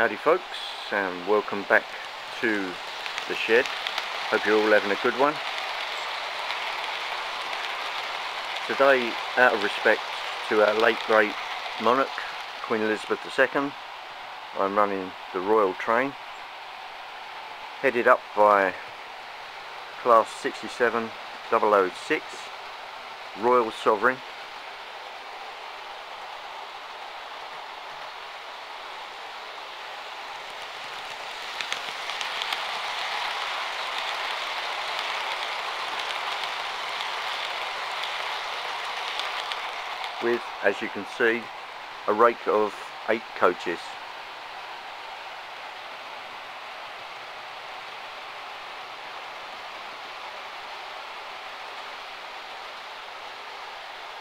Howdy folks and welcome back to the shed. Hope you're all having a good one. Today, out of respect to our late great monarch, Queen Elizabeth II, I'm running the Royal Train, headed up by Class 67 006 Royal Sovereign with, as you can see, a rake of eight coaches.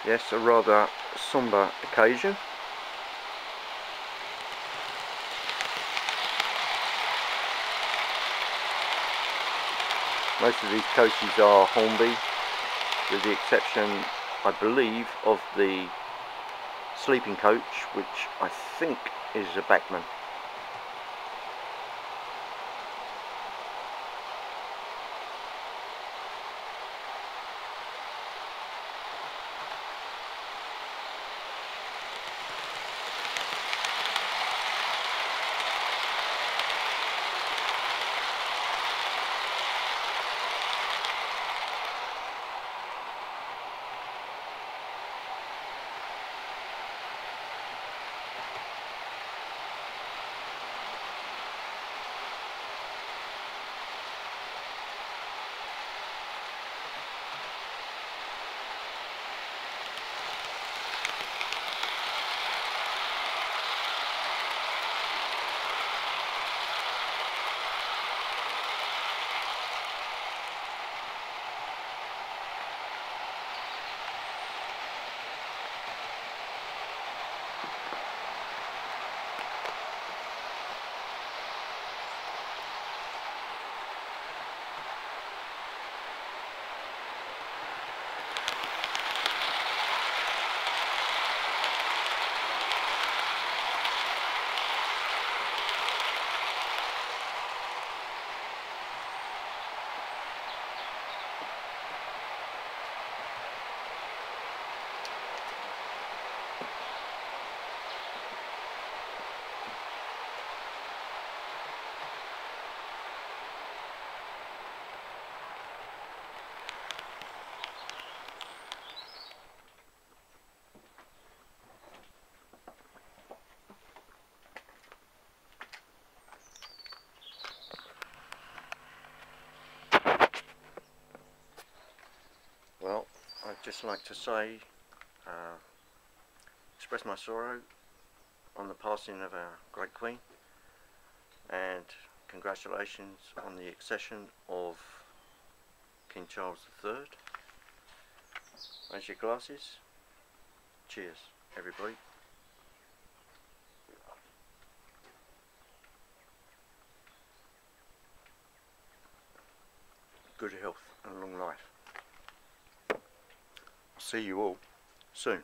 Yes, a rather sombre occasion. Most of these coaches are Hornby, with the exception I believe, of the sleeping coach, which I think is a Bachmann. Just like to say, uh, express my sorrow on the passing of our great Queen and congratulations on the accession of King Charles III. Raise your glasses. Cheers, everybody. Good health and long life see you all soon.